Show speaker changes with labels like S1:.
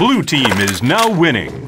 S1: blue team is now winning.